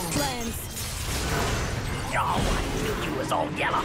Wastelands. Oh, I knew you was all yellow.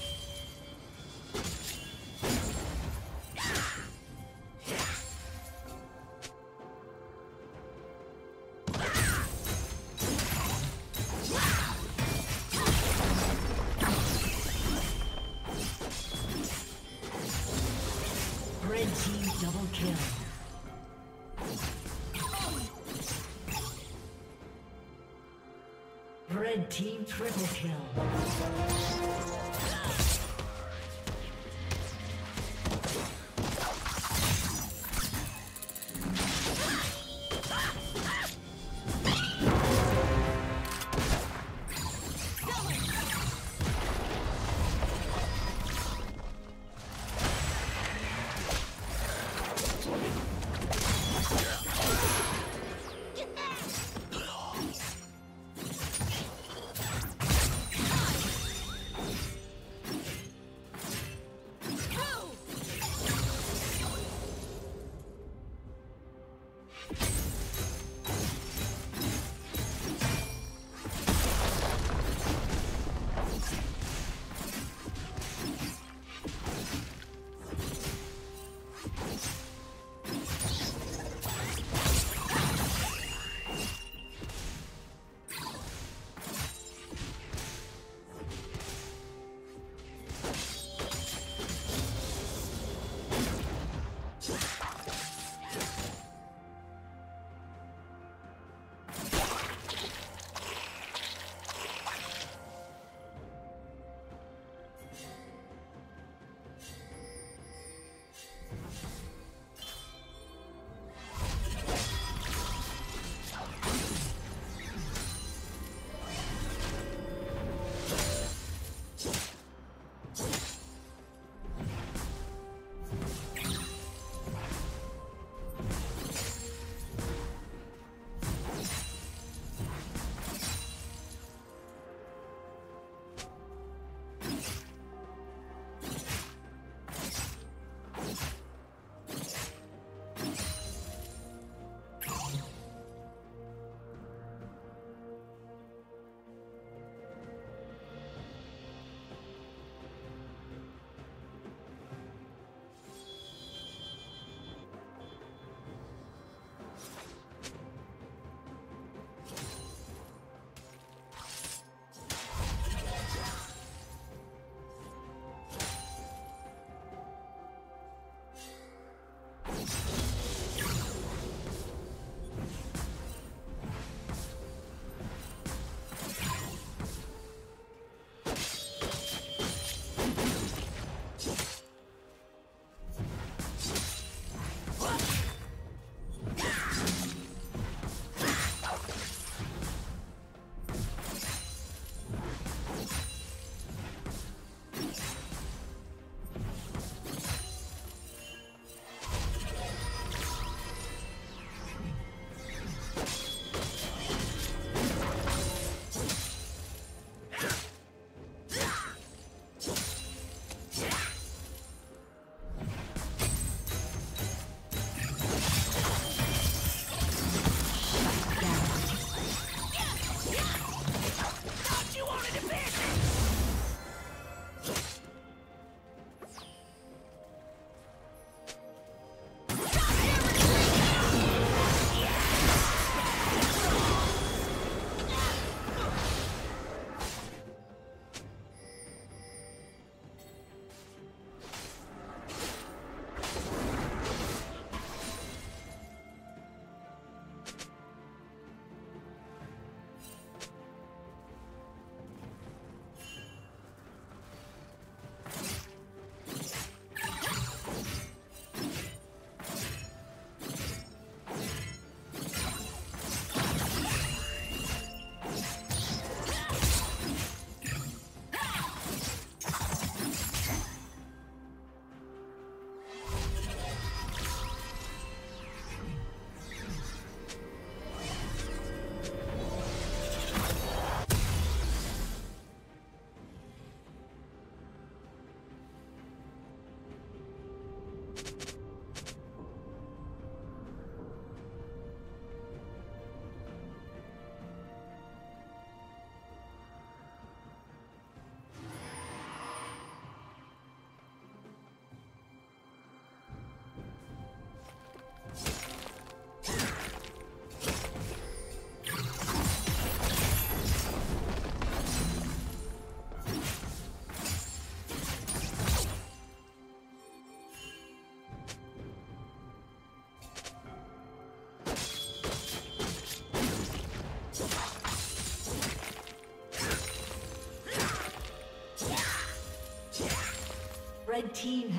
Team triple kill.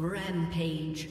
Rampage.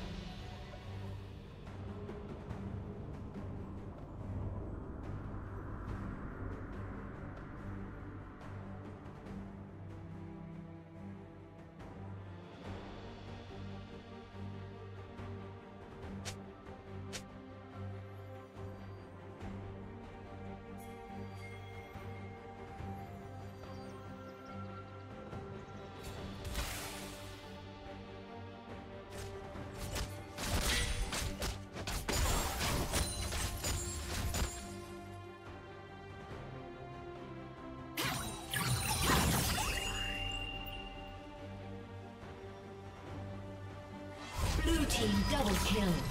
Team double kill.